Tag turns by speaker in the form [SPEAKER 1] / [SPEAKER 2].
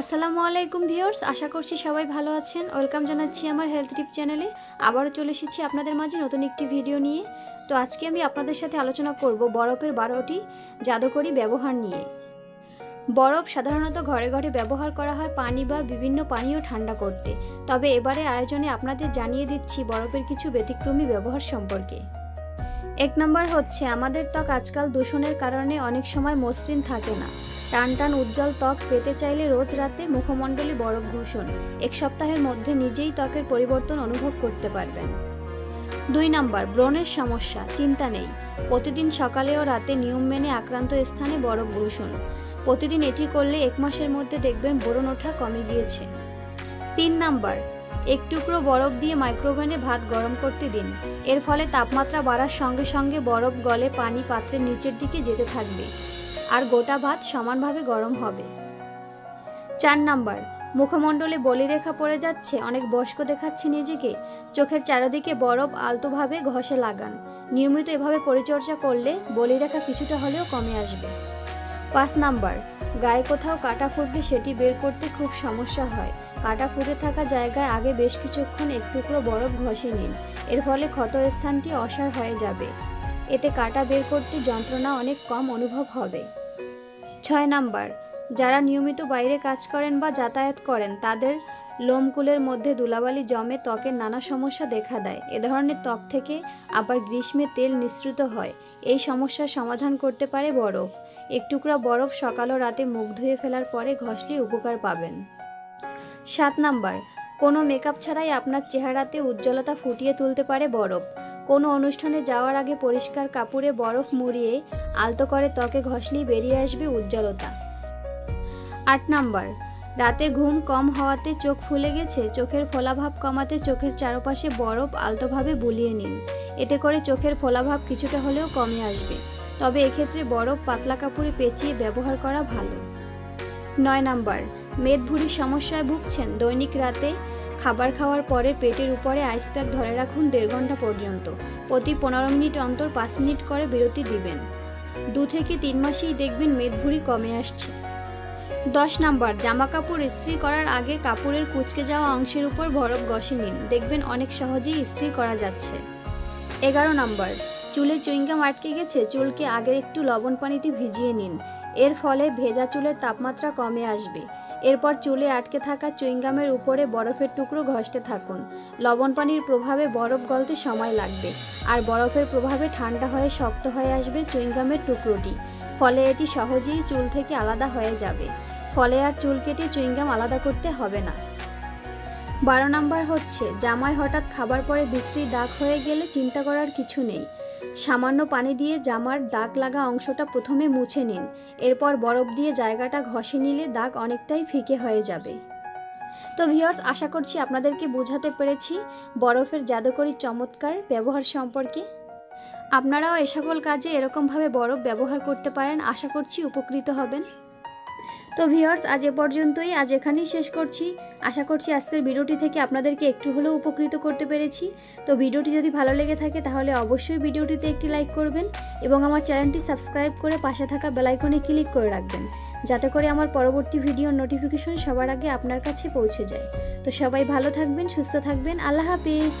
[SPEAKER 1] আসসালামু আলাইকুম ভিউয়ার্স, আশা করছি সবাই ভালো আছেন। ওয়েলকাম জানাচ্ছি আমার হেলথ টিপ চ্যানেলে। আবারও চলে এসেছি আপনাদের মাঝে নতুন একটি ভিডিও নিয়ে। তো আজকে আমি আপনাদের সাথে আলোচনা করব বরফের বারোটি জাদুকরি ব্যবহার নিয়ে। বরফ সাধারণত ঘরে ঘরে ব্যবহার করা হয় পানি বা বিভিন্ন পানীয় ঠান্ডা করতে। তবে এবারে আয়োজনে আপনাদের জানিয়ে দিচ্ছি বরফের কিছু ব্যতিক্রমী ব্যবহার সম্পর্কে। এক নম্বর হচ্ছে, আমাদের ত্বক আজকাল দূষণের কারণে অনেক সময় মসৃণ থাকে না। টান টান উজ্জ্বল ত্বক পেতে চাইলে রোজ রাতে মুখমণ্ডলী বরফ ঘষুন। এক সপ্তাহের মধ্যে নিজেই ত্বকের পরিবর্তন অনুভব করতে পারবেন। দুই নাম্বার, ব্রণের সমস্যা, চিন্তা নেই। প্রতিদিন সকালে ও রাতে নিয়ম মেনে আক্রান্ত স্থানে বরফ ঘষুন। প্রতিদিন এটি করলে এক মাসের মধ্যে দেখবেন ব্রণ ওঠা কমে গিয়েছে। তিন নাম্বার, এক টুকরো বরফ দিয়ে মাইক্রোওভেনে ভাত গরম করতে দিন। এর ফলে তাপমাত্রা বাড়ার সঙ্গে সঙ্গে বরফ গলে পানি পাত্রের নিচের দিকে যেতে থাকবে। আর গোটা ভাত সমানভাবে গরম হবে। চার নাম্বার, মুখমণ্ডলে বলিরেখা পড়ে যাচ্ছে, অনেক বয়স্ক দেখাচ্ছে নিজেকে। চোখের চারিদিকে বরফ আলতোভাবে ঘষে লাগান। নিয়মিত এভাবে পরিচর্যা করলে বলিরেখা কিছুটা হলেও কমে আসবে। পাঁচ নাম্বার, গায়ে কোথাও কাটা ফুটলে সেটি বের করতে খুব সমস্যা হয়। কাটা ফুটে থাকা জায়গায় আগে বেশ কিছুক্ষণ এক টুকরো বরফ ঘষে নিন। এর ফলে ক্ষত স্থানটি অসার হয়ে যাবে। এতে কাটা বের করতে যন্ত্রণা অনেক কম অনুভব হবে। ছয় নাম্বার, যারা নিয়মিত বাইরে কাজ করেন বা যাতায়াত করেন, তাদের লোমকুলের মধ্যে ধুলাবালি জমে ত্বকের নানা সমস্যা দেখা দেয়। এ ধরনের ত্বক থেকে আবার গ্রীষ্মে তেল নিঃসৃত হয়। এই সমস্যার সমাধান করতে পারে বরফ। এক টুকরা বরফ সকাল ও রাতে মুখ ধুয়ে ফেলার পরে ঘষলে উপকার পাবেন। সাত নাম্বার, কোনো মেকআপ ছাড়াই আপনার চেহারাতে উজ্জ্বলতা ফুটিয়ে তুলতে পারে বরফ। কোনো অনুষ্ঠানে যাওয়ার আগে পরিষ্কার কাপড়ে বরফ মুড়িয়ে আলতো করে ত্বকে ঘষলেই বেরিয়ে আসবে উজ্জ্বলতা। আট নাম্বার, রাতে ঘুম কম হওয়াতে চোখ ফুলে গেছে, চোখের ফোলাভাব কমাতে চোখের চারপাশে বরফ আলতোভাবে বুলিয়ে নিন। এতে করে চোখের ফোলাভাব কিছুটা হলেও কমে আসবে। তবে এক্ষেত্রে বরফ পাতলা কাপড়ে পেঁচিয়ে ব্যবহার করা ভালো। নয় নাম্বার মেদ ভুঁড়ির সমস্যায় ভুগছেন। দৈনিক রাতে খাবার খাওয়ার পরে পেটের উপরে আইস প্যাক ধরে রাখুন দেড় ঘণ্টা পর্যন্ত। প্রতি পনেরো মিনিট অন্তর পাঁচ মিনিট করে বিরতি দিবেন। দু থেকে তিন মাসেই দেখবেন মেদভুঁড়ি কমে আসছে। দশ নাম্বার জামা কাপড় ইস্ত্রি করার আগে কাপড়ের কুচকে যাওয়া অংশের উপর বরফ ঘষে নিন। দেখবেন অনেক সহজেই ইস্ত্রি করা যাচ্ছে। এগারো নাম্বার, চুলে চুইংগাম আটকে গেছে, চুলকে আগে একটু লবণ পানিতে ভিজিয়ে নিন। এর ফলে ভেজা চুলের তাপমাত্রা কমে আসবে। এরপর চুলে আটকে থাকা চুইংগামের উপরে বরফের টুকরো ঘষতে থাকুন। লবণ পানির প্রভাবে বরফ গলতে সময় লাগবে। আর বরফের প্রভাবে ঠান্ডা হয়ে শক্ত হয়ে আসবে চুইংগামের টুকরোটি। ফলে এটি সহজেই চুল থেকে আলাদা হয়ে যাবে। ফলে আর চুল কেটে চুইংগাম আলাদা করতে হবে না। বারো নাম্বার হচ্ছে জামায় হঠাৎ খাবার পরে বিশ্রী দাগ হয়ে গেলে চিন্তা করার কিছু নেই। সামান্য পানি দিয়ে জামার দাগ লাগা অংশটা প্রথমে মুছে নিন। এরপর বরফ দিয়ে জায়গাটা ঘষে নিলে দাগ অনেকটাই ফিকে হয়ে যাবে। তো ভিওর্স আশা করছি আপনাদেরকে বোঝাতে পেরেছি বরফের জাদুকরি চমৎকার ব্যবহার সম্পর্কে। আপনারাও এ সকল কাজে এরকমভাবে বরফ ব্যবহার করতে পারেন। আশা করছি উপকৃত হবেন। তো ভিওর্স আজ এ পর্যন্তই। আজ এখানেই শেষ করছি। আশা করছি আজকের ভিডিওটি থেকে আপনাদেরকে একটু হলেও উপকৃত করতে পেরেছি। তো ভিডিওটি যদি ভালো লেগে থাকে, তাহলে অবশ্যই ভিডিওটিতে একটি লাইক করবেন এবং আমার চ্যানেলটি সাবস্ক্রাইব করে পাশে থাকা বেলাইকনে ক্লিক করে রাখবেন, যাতে করে আমার পরবর্তী ভিডিওর নোটিফিকেশন সবার আগে আপনার কাছে পৌঁছে যায়। তো সবাই ভালো থাকবেন, সুস্থ থাকবেন। আল্লাহ হাফিজ।